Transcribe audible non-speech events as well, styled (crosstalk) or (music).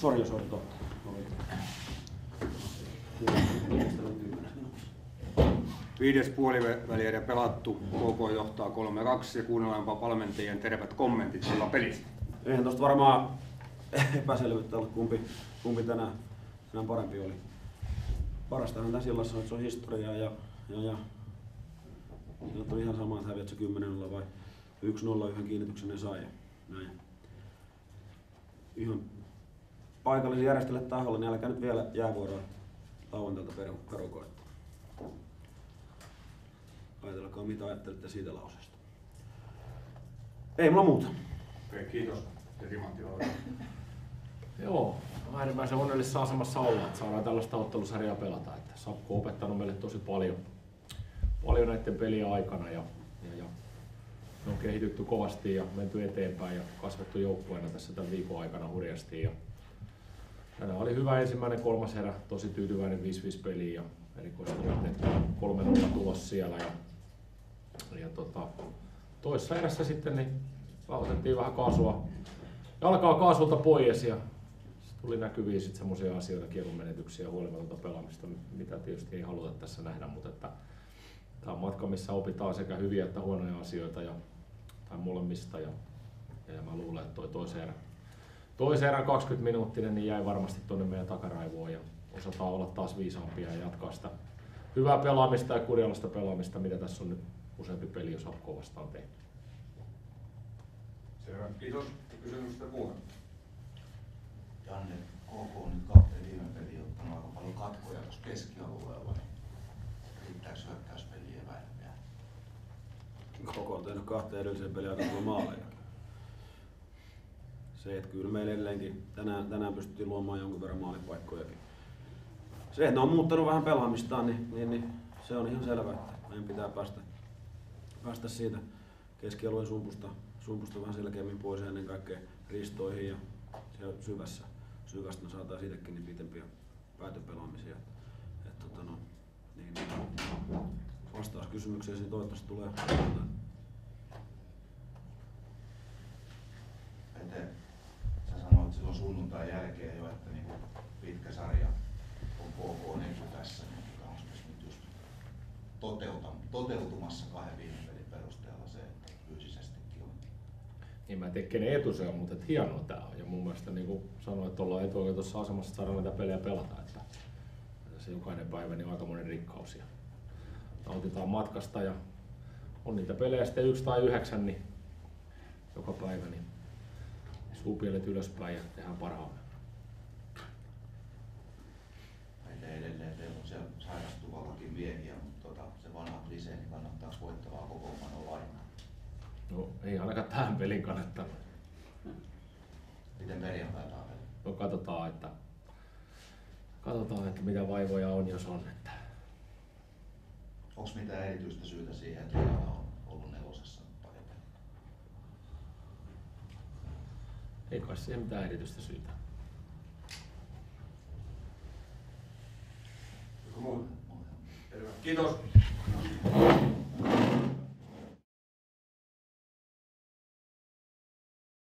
Sori, jos oli totta. Oli. Viides puoliväliä pelattu, KK johtaa 3-2 ja kuunnellaanpa valmentajien terveet kommentit sillä pelistä. Eihän tosta varmaan epäselvyyttä ollut, kumpi, kumpi tänään, tänään parempi oli. Parastahan tässä illassa on, että se on historiaa ja, ja, ja ja on ihan sama, että häviät se 10 vai 1-0 yhden kiinnityksen ne sai. Näin. Ihan paikallisen järjestäjille taholle, niin älkää nyt vielä jäävuoroa lauantailta peru- perukoittaa. Ajatelkaa mitä ajattelette siitä lauseesta. Ei mulla muuta. Okei, kiitos. (laughs) Joo, äärimmäisen onnellisessa asemassa olla, että saadaan tällaista ottelusarjaa pelata. Että Sakko on opettanut meille tosi paljon, paljon näiden pelien aikana ja, ja, ja me on kehitytty kovasti ja menty eteenpäin ja kasvettu joukkueena tässä tämän viikon aikana hurjasti. Ja tänään oli hyvä ensimmäinen kolmas erä, tosi tyytyväinen 5-5 peliin ja erikoisesti nyt 3-0 tulos siellä. Ja, ja tota, toisessa erässä sitten niin otettiin vähän kaasua, jalkaa kaasulta pois ja tuli näkyviin sitten semmoisia asioita, kielun menetyksiä ja huolimatonta pelaamista, mitä tietysti ei haluta tässä nähdä, mutta että tämä on matka, missä opitaan sekä hyviä että huonoja asioita ja, tai molemmista ja, ja mä luulen, että toi toisen erän, toisen erän 20 minuuttinen niin jäi varmasti tuonne meidän takaraivoon ja osataan olla taas viisaampia ja jatkaa sitä hyvää pelaamista ja kurjallista pelaamista, mitä tässä on nyt useampi peli jo Sakkoa vastaan tehty. Selvä. Kiitos. Kysymystä muuta. Janne, KK on nyt kahteen viime peliin ottanut aika paljon katkoja tuossa keskialueella, niin riittääkö hyökkäyspeliä vielä? Koko on tehnyt kahteen edelliseen peliin aika paljon maaleja. Se, että kyllä meillä edelleenkin tänään, tänään pystyttiin luomaan jonkun verran maalipaikkojakin. Se, että ne on muuttanut vähän pelaamistaan, niin, niin, niin se on ihan selvä, että meidän pitää päästä, päästä siitä keskialueen sumpusta, sumpusta vähän selkeämmin pois ennen kaikkea ristoihin ja siellä syvässä, syvästä me saadaan siitäkin niin pitempiä päätöpelaamisia. Et, tota no, niin, niin, vastaus kysymykseesi toivottavasti tulee. Sunnuntain jälkeen jo, että niin pitkä sarja on KK etu tässä, niin onko tässä nyt just toteutumassa kahden viime pelin perusteella se, että fyysisestikin on Niin mä en tiedä kenen etu se on, mutta et hienoa tää on. Ja mun mielestä niin kuin sanoin, että ollaan etuoikeutussa asemassa, että saadaan näitä pelejä pelata. Että, että se jokainen päivä niin on aikamoinen rikkaus. Ja nautitaan matkasta ja on niitä pelejä sitten yksi tai yhdeksän, niin joka päivä niin suupielet ylöspäin ja tehdään parhaamme. Meillä edelleen teillä on siellä sairastuvallakin miehiä, mutta tota, se vanha klisee, niin kannattaako voittavaa kokoonpanon lainaa? No ei ainakaan tähän pelin kannattanut. Miten perjantaina on? No katsotaan, että, katsotaan, että mitä vaivoja on, jos on. Että Onko mitään erityistä syytä siihen, että on ollut nelosessa nyt paljon? Ei kai siihen mitään erityistä syytä. Kiitos.